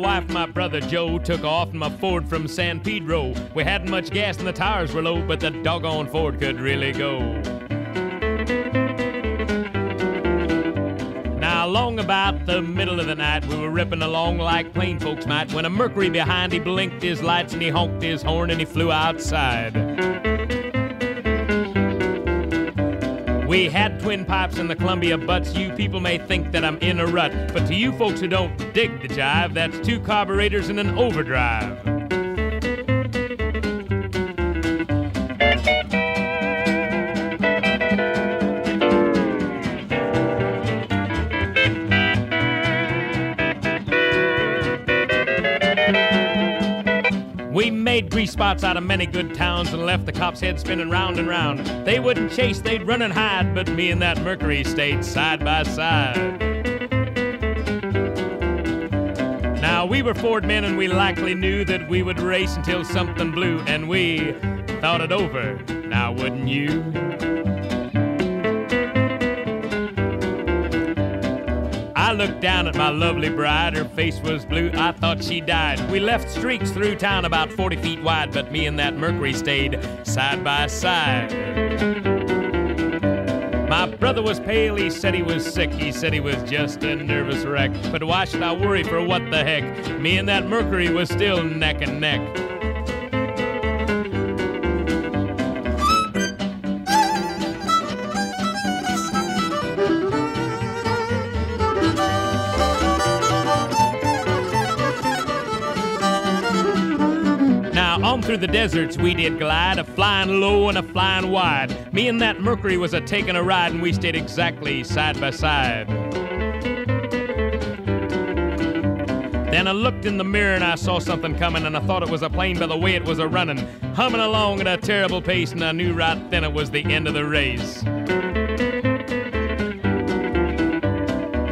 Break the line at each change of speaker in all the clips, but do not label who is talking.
wife, my brother Joe took off in my Ford from San Pedro. We hadn't much gas and the tires were low, but the doggone Ford could really go. Now, along about the middle of the night, we were ripping along like plain folks might when a Mercury behind he blinked his lights and he honked his horn and he flew outside. We had twin pipes in the Columbia butts. You people may think that I'm in a rut, but to you folks who don't dig the jive, that's two carburetors and an overdrive. Made grease spots out of many good towns and left the cops' heads spinning round and round. They wouldn't chase, they'd run and hide, but me and that Mercury stayed side by side. Now, we were Ford men and we likely knew that we would race until something blew, and we thought it over. Now, wouldn't you? Looked down at my lovely bride, her face was blue, I thought she died. We left streaks through town about 40 feet wide, but me and that Mercury stayed side by side. My brother was pale, he said he was sick, he said he was just a nervous wreck. But why should I worry for what the heck? Me and that Mercury was still neck and neck. Through the deserts we did glide, a flying low and a flying wide. Me and that Mercury was a taking a ride, and we stayed exactly side by side. Then I looked in the mirror and I saw something coming, and I thought it was a plane by the way it was a running, humming along at a terrible pace, and I knew right then it was the end of the race.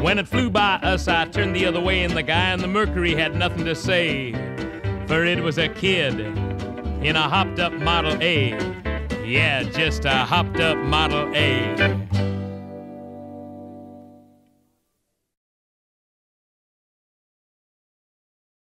When it flew by us, I turned the other way, and the guy in the Mercury had nothing to say, for it was a kid in a hopped up Model A. Yeah, just a hopped up Model A.